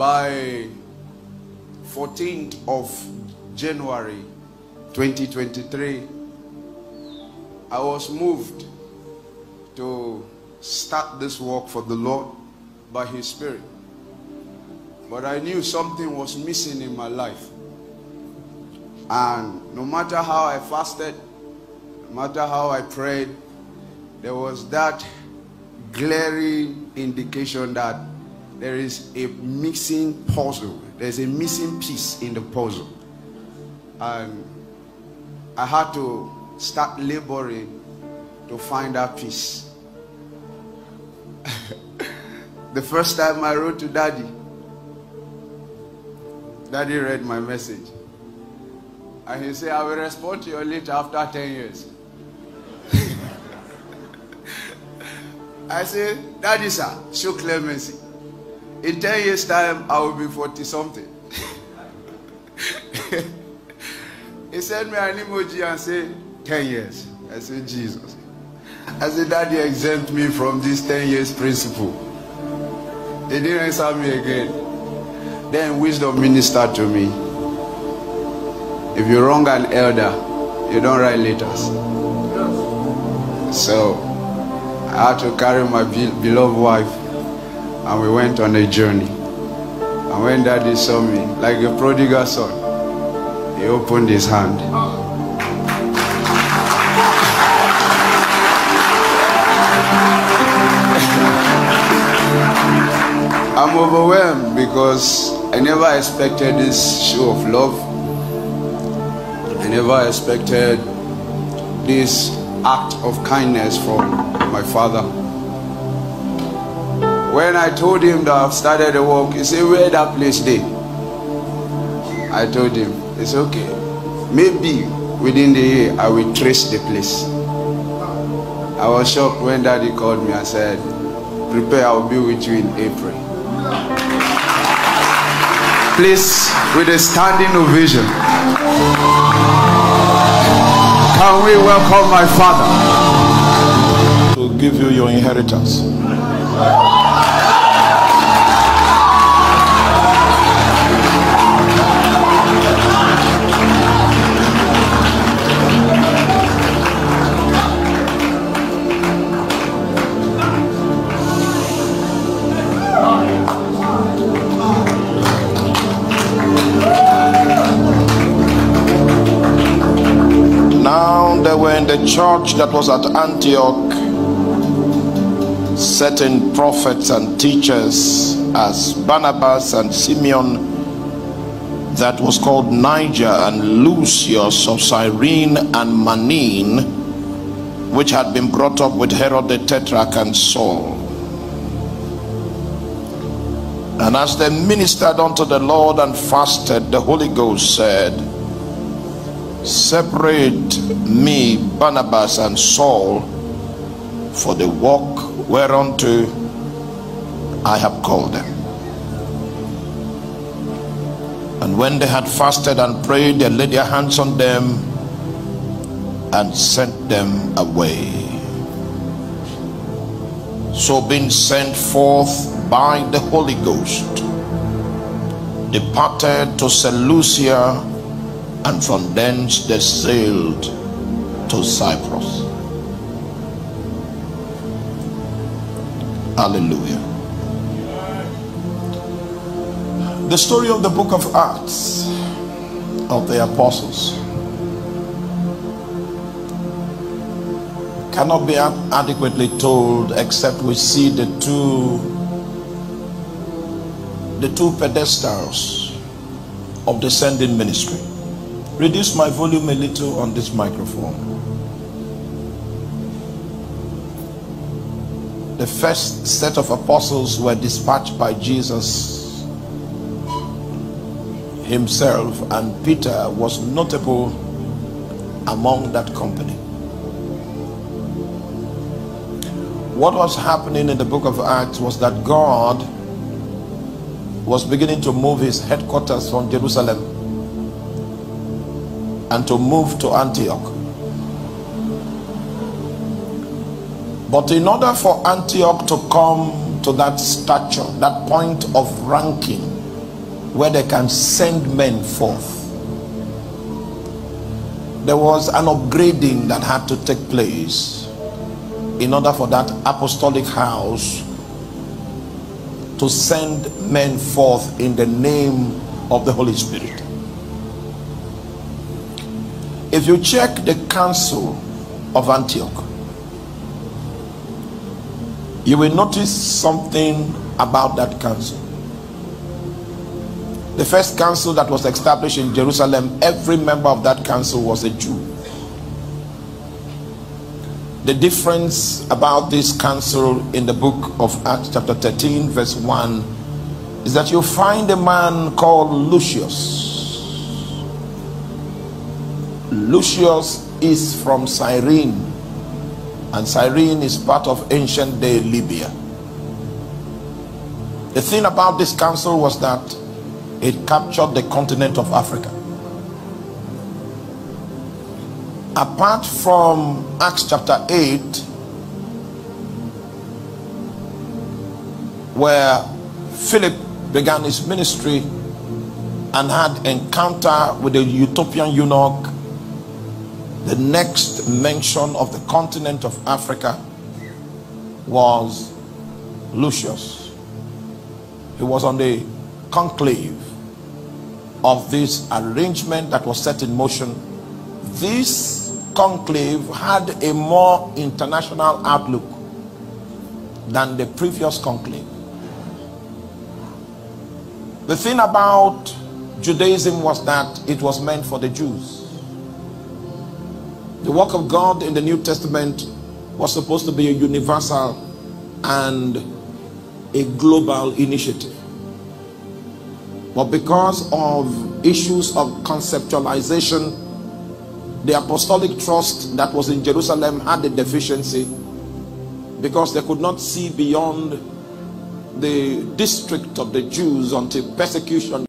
by 14th of January 2023, I was moved to start this work for the Lord by His Spirit. But I knew something was missing in my life. And no matter how I fasted, no matter how I prayed, there was that glaring indication that there is a missing puzzle. There's a missing piece in the puzzle. And I had to start laboring to find that piece. the first time I wrote to daddy, daddy read my message. And he said, I will respond to your letter after 10 years. I said, Daddy, sir, show clemency. In 10 years' time, I will be 40 something. he sent me an emoji and said, 10 years. I said, Jesus. I said, Daddy exempt me from this 10 years principle. They didn't answer me again. Then wisdom ministered to me. If you wrong an elder, you don't write letters. So I had to carry my beloved wife and we went on a journey. And when daddy saw me, like a prodigal son, he opened his hand. I'm overwhelmed because I never expected this show of love. I never expected this act of kindness from my father. When I told him that I've started the work, he said, Where that place day? I told him, It's okay. Maybe within the year I will trace the place. I was shocked when daddy called me and said, Prepare, I'll be with you in April. Please, with a standing ovation, can we welcome my father to give you your inheritance? Church that was at Antioch certain prophets and teachers as Barnabas and Simeon that was called Niger and Lucius of Cyrene and Manaen which had been brought up with Herod the Tetrarch and Saul. And as they ministered unto the Lord and fasted, the Holy Ghost said, Separate me, Barnabas and Saul, for the work whereunto I have called them. And when they had fasted and prayed, they laid their hands on them and sent them away. So, being sent forth by the Holy Ghost, departed to Seleucia, and from thence they sailed to Cyprus. Hallelujah. The story of the book of Acts of the Apostles cannot be adequately told except we see the two the two pedestals of the sending ministry. Reduce my volume a little on this microphone. The first set of apostles were dispatched by Jesus himself, and Peter was notable among that company. What was happening in the book of Acts was that God was beginning to move his headquarters from Jerusalem and to move to Antioch. But in order for Antioch to come to that stature, that point of ranking where they can send men forth. There was an upgrading that had to take place in order for that apostolic house to send men forth in the name of the Holy Spirit. If you check the council of Antioch, you will notice something about that council. The first council that was established in Jerusalem, every member of that council was a Jew. The difference about this council in the book of Acts, chapter 13, verse 1, is that you find a man called Lucius. Lucius is from Cyrene, and Cyrene is part of ancient day Libya. The thing about this council was that it captured the continent of Africa. apart from Acts chapter 8, where Philip began his ministry and had encounter with the Ethiopian eunuch, the next mention of the continent of Africa was Lucius. He was on the conclave of this arrangement that was set in motion. This conclave had a more international outlook than the previous conclave. The thing about Judaism was that it was meant for the Jews. The work of God in the New Testament was supposed to be a universal and a global initiative. But because of issues of conceptualization the apostolic trust that was in Jerusalem had a deficiency because they could not see beyond the district of the Jews until persecution